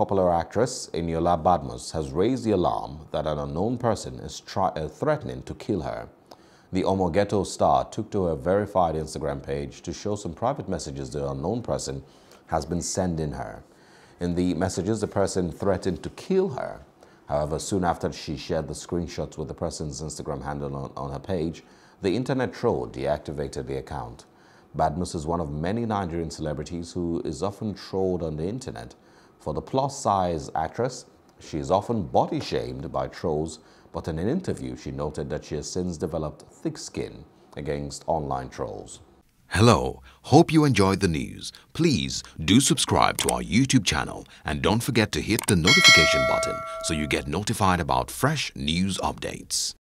Popular actress Eniola Badmus has raised the alarm that an unknown person is uh, threatening to kill her. The Omo Ghetto star took to her verified Instagram page to show some private messages the unknown person has been sending her. In the messages, the person threatened to kill her. However, soon after she shared the screenshots with the person's Instagram handle on, on her page, the internet troll deactivated the account. Badmus is one of many Nigerian celebrities who is often trolled on the internet for the plus-size actress, she is often body-shamed by trolls, but in an interview she noted that she has since developed thick skin against online trolls. Hello, hope you enjoyed the news. Please do subscribe to our YouTube channel and don't forget to hit the notification button so you get notified about fresh news updates.